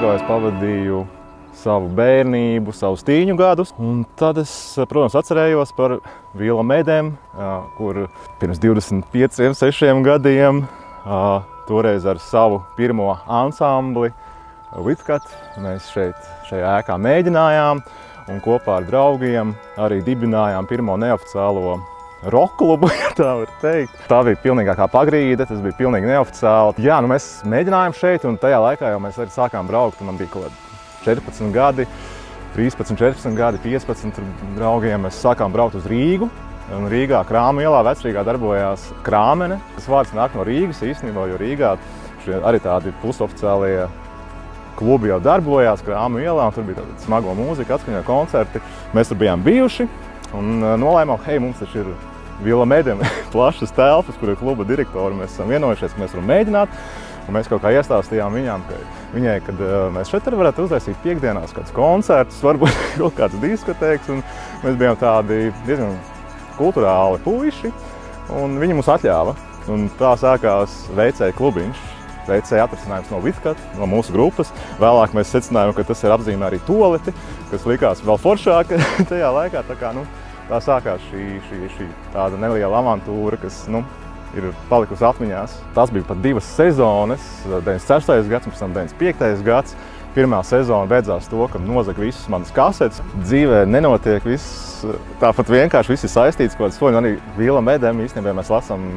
pavadīju savu bērnību, savus tīņu gadus. Un tad es, protams, atcerējos par Vila Medēm, kur pirms 25, 6 gadiem, toreiz ar savu pirmo ansambli Vitkat, mēs šeit šajā ēkā mēģinājām un kopā ar draugiem arī dibinājām pirmo neoficiālo rokklubu, ja tā var teikt. Tā bija pilnīgākā pagrīde, tas bija pilnīgi neoficiāli. Jā, nu mēs mēģinājām šeit, un tajā laikā jau mēs arī sākām braukt, un man bija kaut kādi 14 gadi, 13, 14 gadi, 15 draugiem. Mēs sākām braukt uz Rīgu. Un Rīgā, Krāma ielā, vecrīgā darbojās krāmene. Tas vārds nāk no Rīgas īstenībā, jo Rīgā arī tādi pusoficiālie klubi jau darbojās Krāma ielā, un tur bija tāda smago mūzika, atskaņo koncerti. Mēs tur bijām bijuši un nolēmām, hei, mums taču ir Vila Mediem plašas telpas, kur ir kluba direktori. Mēs esam vienojušies, ka mēs varam mēģināt. Un mēs kaut kā iestāstījām viņām, ka viņai, kad mēs šeit varētu uztaisīt piekdienās kādus koncertus, varbūt kaut kāds diskotēks. Un mēs bijām tādi diezgan kulturāli puiši, un viņi mums atļāva. Un tā sākās veicēja klubiņš. Veicēja atrisinājums no Vitkat, no mūsu grupas. Vēlāk mēs secinājām, ka tas ir apzīmē arī toleti, kas likās vēl foršāka tajā laikā. Tā, kā, nu, tā sākās šī, šī, šī tāda neliela avantūra, kas nu, ir palikusi atmiņās. Tas bija pat divas sezonas, 96. gads pēc tam 95. gads. Pirmā sezona beidzās to, ka nozaga visas manas kasetes. Dzīvē nenotiek viss tāpat vienkārši, viss ir saistīts kaut kāds soļi. Arī Vīla Medem īstenībā mēs lasām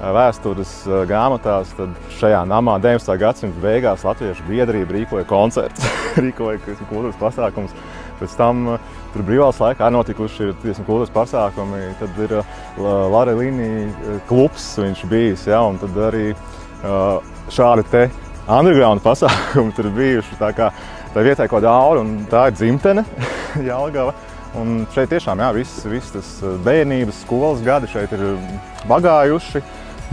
vēstures grāmatās, tad šajā namā 19. gadsimta beigās Latviešu biedrība rīkoja koncerts, rīkoja kultūras pasākums. Pēc tam tur brīvās laikā notikuši ir kultūras pasākumi. Tad ir Lara Līnija klubs viņš bijis, ja, un tad arī šādi te underground pasākumi tur bijuši. Tā kā tā vietā kaut kāda aura, un tā ir dzimtene Jelgava. Un šeit tiešām, jā, viss, viss tas bērnības, skolas gadi šeit ir bagājuši.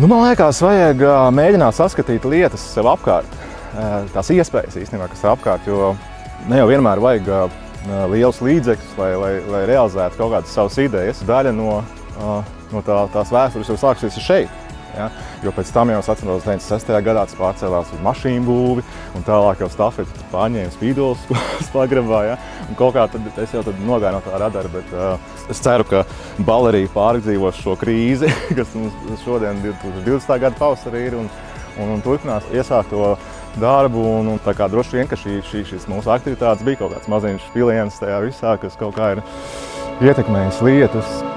Nu, man liekas, vajag mēģināt saskatīt lietas sev apkārt, tās iespējas īstenībā, kas ir apkārt, jo ne jau vienmēr vajag liels līdzekļus, lai, lai, lai realizētu kaut kādas savas idejas. Daļa no, no tā, tās vēstures jau sāksies šeit. Ja? Jo pēc tam jau es atceros, 96. gadā tas pārcēlās uz mašīnu būvi, un tālāk jau stafeti pārņēma spīdolas skolas pagrabā. Ja? Un kaut kā tad es jau tad nogāju no tā radara, bet uh, es ceru, ka balerija pārdzīvos šo krīzi, kas mums šodien 2020. gada pavasarī ir, un, un, un turpinās iesākt to darbu. Un, un tā kā droši vien, ka šī, šī, šis mūsu aktivitātes bija kaut kāds maziņš piliens tajā visā, kas kaut kā ir ietekmējis lietas.